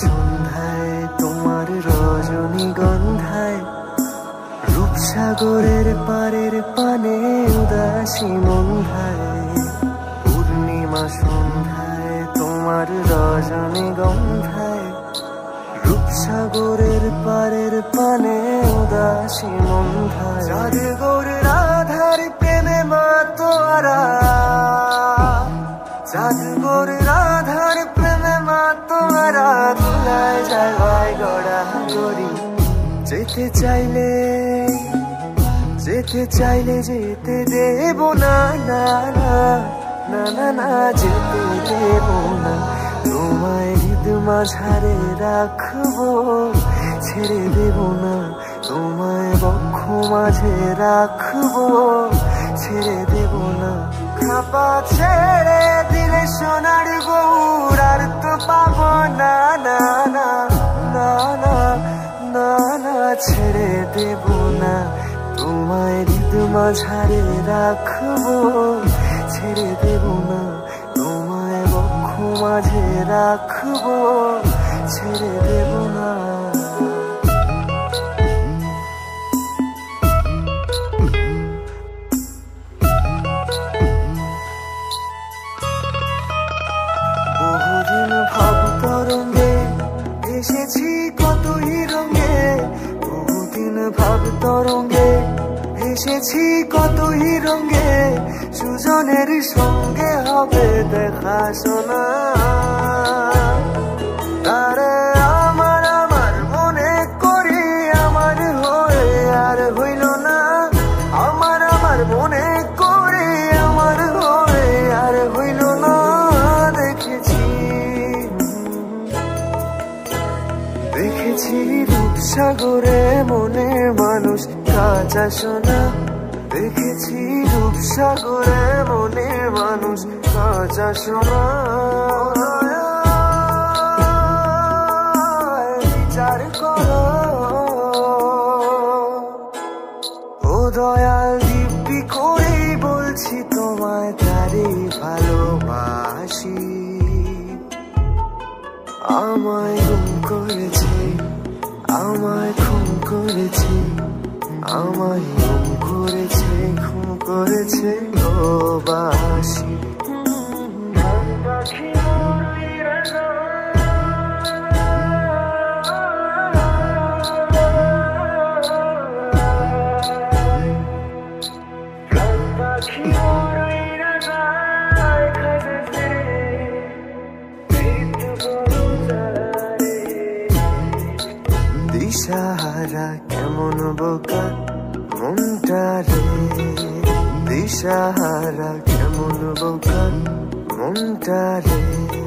সন্ধ্যায় তোমার রজনী গন্ধায়, রূপসাগরের পারের পানে উদাসী মন্ধায়, পূর্ণিমা সন্ধ্যায় তোমার রজনী গন্ধায়, রূপসাগরের পারের পানে উদাসী মন্ধায়। রাধার প্রেমে মা তোরা যায় গড়া যেতে চাইলে যেতে চাইলে যেতে দেব না না না না না না, যেতে দেব না। তোমায় হৃদ মাঝারে রাখব, ছেড়ে দেব না। তোমায় বক্ষ মাঝে রাখব, ছেড়ে দেব না। খাপা ছেড়ে দিলে সোনার গৌর আর তো পাবো না না না। ছেড়ে দেব না। তোমায় হৃদ মাঝারে রাখব। ছেড়ে দেব না, তোমায় বক্ষ মাঝে রাখব। ছেড়ে দেব না। বহুদিন ভাব তরঙ্গে এসেছি বহুদিন ভাব তরঙ্গে এসেছি কতই রঙে সুজনের সঙ্গে হবে দেখা শোনা। দেখেছি রূপসাগরে মনে মানুষ কাঁচা সোনা। দেখেছি রূপসাগরে মনে মানুষ কাঁচা সোনা। বলছি তোমায় ভালোবাসি। আমায় করেছে আমায় খুন করেছে আমায় খুন করেছে খুন করেছে ও বাসি দিশাহারা কেমন বোকা? মনটা রে দিশাহারা কেমন বোকা? মনটা রে।